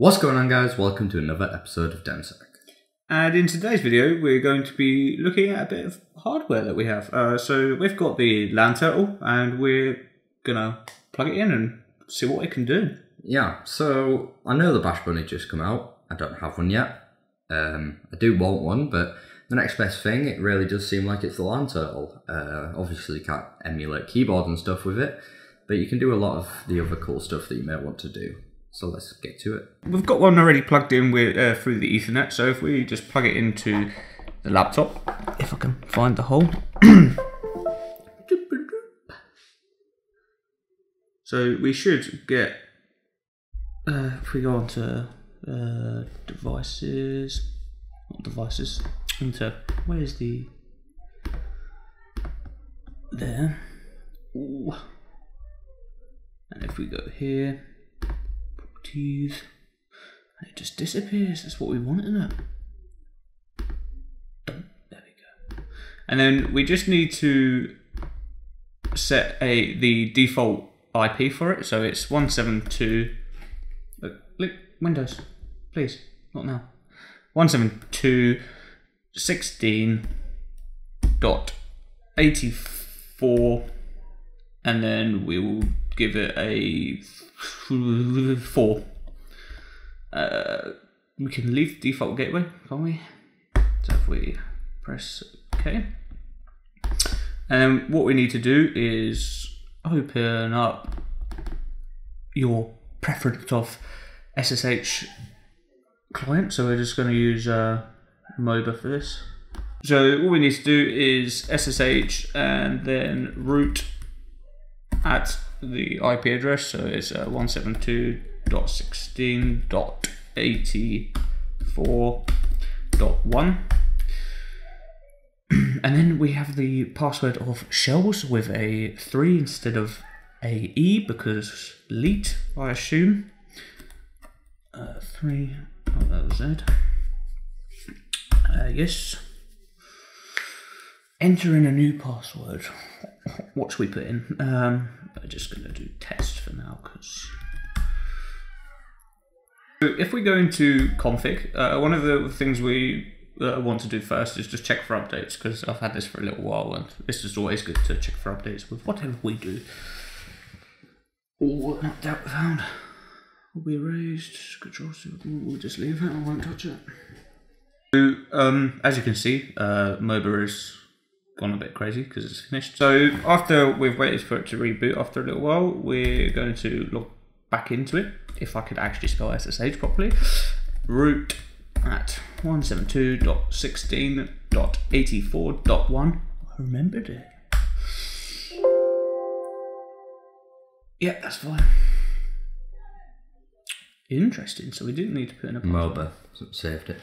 What's going on guys? Welcome to another episode of DemSec. And in today's video, we're going to be looking at a bit of hardware that we have. Uh, so we've got the Land Turtle, and we're gonna plug it in and see what it can do. Yeah, so I know the Bash Bunny just come out. I don't have one yet. Um, I do want one, but the next best thing, it really does seem like it's the Land Turtle. Uh, obviously you can't emulate keyboard and stuff with it, but you can do a lot of the other cool stuff that you may want to do. So let's get to it. We've got one already plugged in with uh, through the Ethernet. So if we just plug it into the laptop, if I can find the hole. so we should get. Uh, if we go on to uh, devices, not devices, into where's the there. Ooh. And if we go here, and it just disappears. That's what we want, isn't it? There we go. And then we just need to set a the default IP for it. So it's one seven two. Look, look, Windows, please, not now. One seven two sixteen dot eighty four, and then we will give it a four. Uh, we can leave the default gateway, can't we? So if we press OK, and then what we need to do is open up your preference of SSH client. So we're just going to use uh, MOBA for this. So all we need to do is SSH and then root at the IP address. So it's uh, 172.16.84.1. and then we have the password of shells with a 3 instead of a E because leet, I assume. Uh, 3, oh, that was Z. Uh, yes. Enter in a new password. What should we put in? Um, I'm just going to do test for now because. If we go into config, uh, one of the things we uh, want to do first is just check for updates because I've had this for a little while and this is always good to check for updates with whatever we do. Oh, not doubt found. Will be erased. Control C. We'll just leave it. I won't touch it. So, um, as you can see, uh, MOBA is gone a bit crazy because it's finished. So after we've waited for it to reboot after a little while, we're going to log back into it. If I could actually spell SSH properly, root at 172.16.84.1. I remembered it. Yeah, that's fine. Interesting. So we didn't need to put in a password. MOBA, so saved it.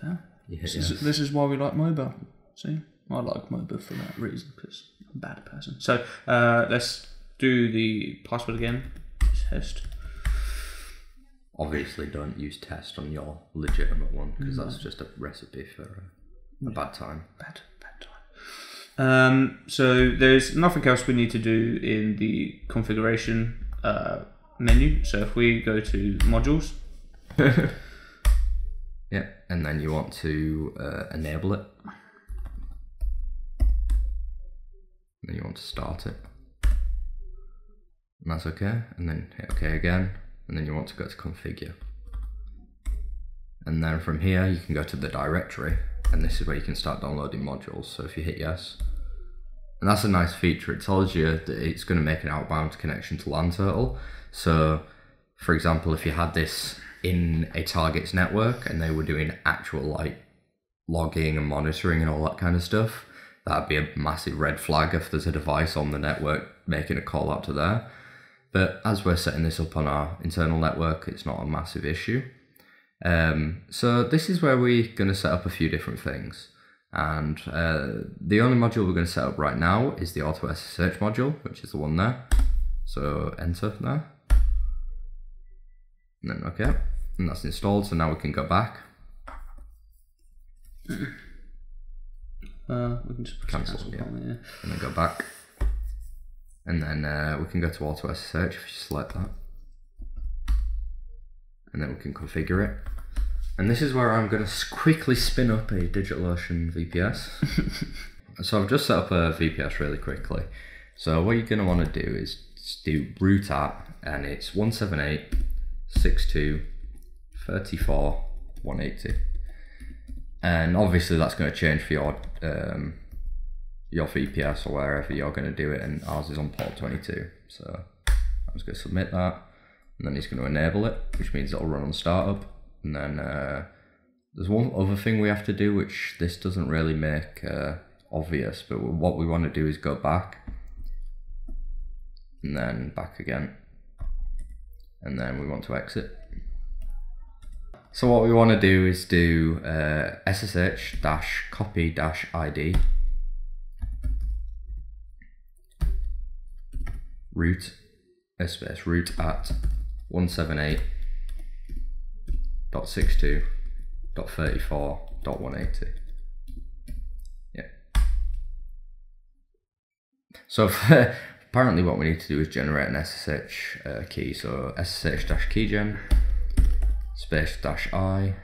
Fair. Hit This yes. is, this is why we like mobile. See, I like MOBA for that reason because I'm a bad person. So uh, let's do the password again. Test. Obviously, don't use test on your legitimate one because that's just a recipe for uh, a bad time. Bad, bad time. Um, so there's nothing else we need to do in the configuration uh, menu. So if we go to modules, Yeah, and then you want to uh, enable it. Then you want to start it. And that's okay. And then hit OK again. And then you want to go to configure. And then from here, you can go to the directory. And this is where you can start downloading modules. So if you hit yes. And that's a nice feature. It tells you that it's going to make an outbound connection to LAN Turtle. So, for example, if you had this in a target's network and they were doing actual like logging and monitoring and all that kind of stuff, that'd be a massive red flag if there's a device on the network making a call out to there. But as we're setting this up on our internal network, it's not a massive issue. Um, so this is where we're going to set up a few different things. And uh, the only module we're going to set up right now is the auto SSH module, which is the one there. So enter there. And then okay, and that's installed. So now we can go back. Uh, we can just Cancel, cancel. yeah. can't yeah. and then go back. And then uh, we can go to auto SSH if you select that. and then we can configure it. And this is where I'm going to quickly spin up a DigitalOcean VPS. so I've just set up a VPS really quickly. So what you're going to want to do is do root app and it's 178.62.34.180. And obviously that's going to change for your um, your VPS or wherever you're going to do it and ours is on port 22. So I'm just going to submit that and then he's going to enable it, which means it'll run on startup. And then uh, there's one other thing we have to do, which this doesn't really make uh, obvious, but what we want to do is go back and then back again. And then we want to exit. So what we want to do is do uh, SSH dash copy dash ID root space root at 178.62.34.180. Yeah. So apparently what we need to do is generate an SSH uh, key. So SSH dash keygen space dash I.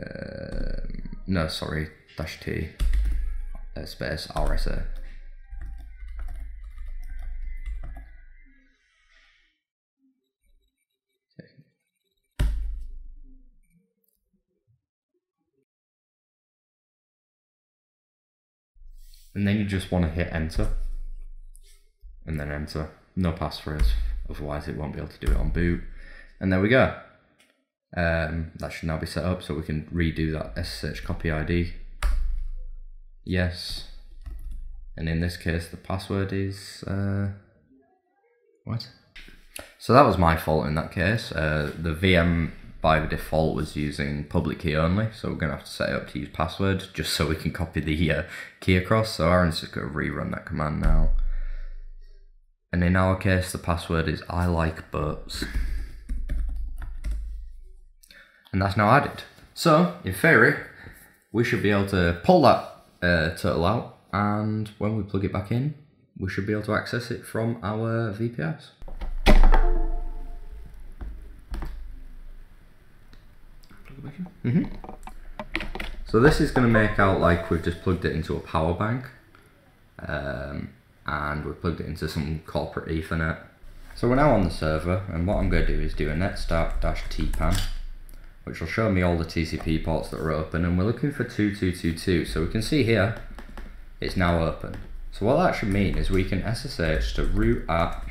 Uh, no, sorry, dash T uh, space RSA. and then you just want to hit enter and then enter no passphrase otherwise it won't be able to do it on boot and there we go um, that should now be set up so we can redo that SSH copy ID yes and in this case the password is uh, what so that was my fault in that case uh, the VM by the default was using public key only, so we're going to have to set it up to use password just so we can copy the uh, key across. So Aaron's just going to rerun that command now. And in our case, the password is I like burps. And that's now added. So, in theory, we should be able to pull that uh, turtle out, and when we plug it back in, we should be able to access it from our VPS. Mm-hmm. So this is going to make out like we've just plugged it into a power bank um, and we've plugged it into some corporate ethernet. So we're now on the server and what I'm going to do is do a netstart-tpan which will show me all the TCP ports that are open and we're looking for 2222 so we can see here it's now open. So what that should mean is we can SSH to root at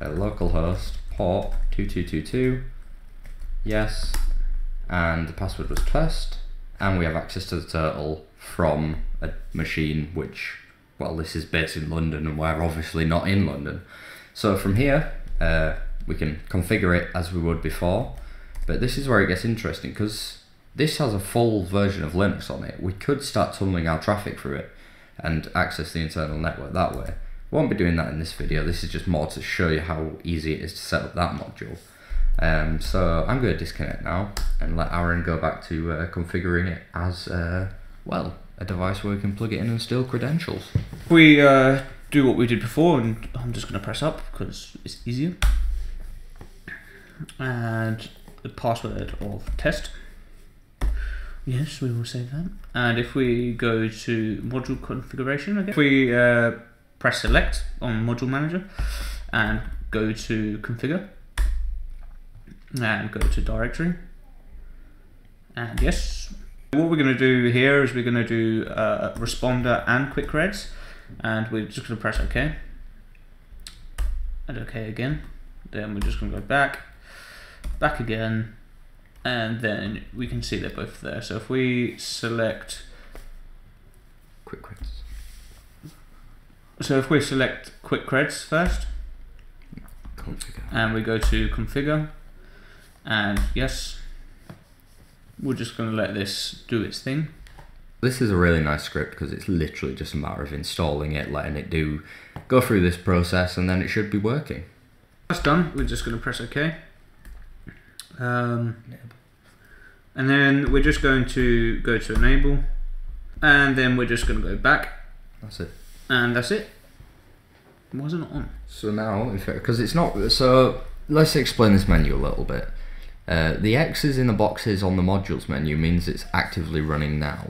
a localhost port 2222 yes and the password was test and we have access to the turtle from a machine which well this is based in London and we're obviously not in London so from here uh, we can configure it as we would before but this is where it gets interesting because this has a full version of Linux on it we could start tunneling our traffic through it and access the internal network that way won't be doing that in this video this is just more to show you how easy it is to set up that module um, so I'm going to disconnect now and let Aaron go back to uh, configuring it as, uh, well, a device where we can plug it in and steal credentials. We uh, do what we did before and I'm just going to press up because it's easier. And the password of test. Yes, we will save that. And if we go to module configuration, again, if we uh, press select on module manager and go to configure, and go to directory. And yes what we're going to do here is we're going to do uh, responder and quick creds and we're just going to press ok and ok again. Then we're just going to go back back again and then we can see they're both there. So if we select quick creds. so if we select quick creds first configure. and we go to configure and yes we're just going to let this do its thing. This is a really nice script because it's literally just a matter of installing it letting it do go through this process and then it should be working. That's done. We're just going to press ok um, and then we're just going to go to enable and then we're just going to go back that's it and that's it it not on so now because it's not so let's explain this menu a little bit. Uh, the X's in the boxes on the modules menu means it's actively running now.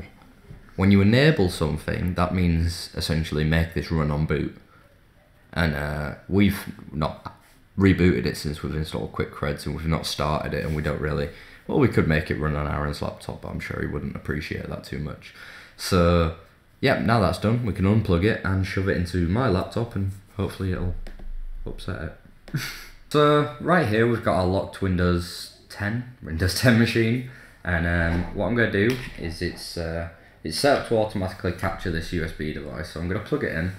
When you enable something, that means essentially make this run on boot. And uh, we've not rebooted it since we've installed QuickThreads and we've not started it and we don't really well we could make it run on Aaron's laptop but I'm sure he wouldn't appreciate that too much. So yeah now that's done we can unplug it and shove it into my laptop and hopefully it'll upset it. So right here we've got our locked Windows 10 Windows 10 machine. And um, what I'm going to do is it's uh, it's set up to automatically capture this USB device. So I'm going to plug it in.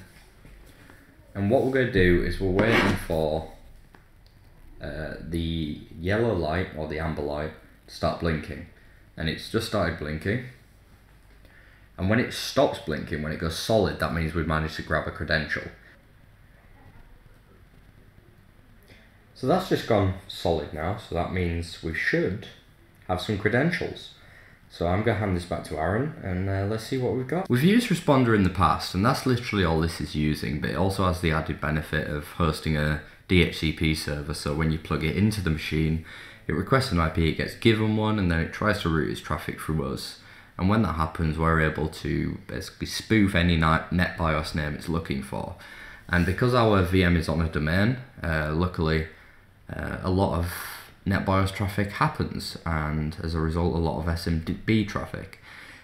And what we're going to do is we're waiting for uh, the yellow light or the amber light start blinking. And it's just started blinking. And when it stops blinking when it goes solid that means we've managed to grab a credential. So that's just gone solid now. So that means we should have some credentials. So I'm going to hand this back to Aaron and uh, let's see what we've got. We've used Responder in the past and that's literally all this is using but it also has the added benefit of hosting a DHCP server, so when you plug it into the machine, it requests an IP, it gets given one, and then it tries to route its traffic through us. And when that happens, we're able to basically spoof any NetBIOS name it's looking for. And because our VM is on a domain, uh, luckily, uh, a lot of NetBIOS traffic happens, and as a result, a lot of SMB traffic.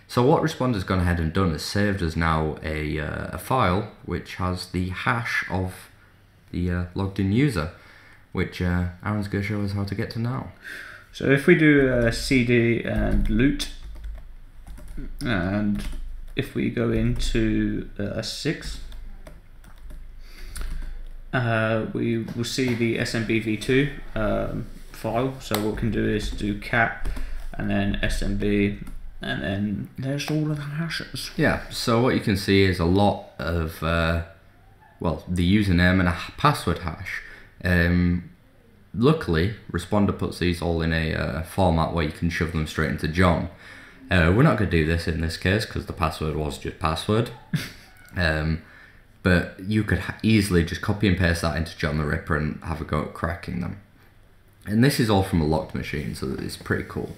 So what Responder's gone ahead and done is saved us now a, uh, a file which has the hash of the uh, logged in user, which uh, Aaron's going to show us how to get to now. So if we do a cd and loot, and if we go into uh, 6, uh, we will see the SMBv2 um, file. So what we can do is do cat and then SMB and then there's all of the hashes. Yeah, so what you can see is a lot of uh, well, the username and a password hash. Um, luckily, Responder puts these all in a uh, format where you can shove them straight into John. Uh, we're not going to do this in this case because the password was just password. um, but you could ha- easily just copy and paste that into John the Ripper and have a go at cracking them. And this is all from a locked machine, so it's pretty cool.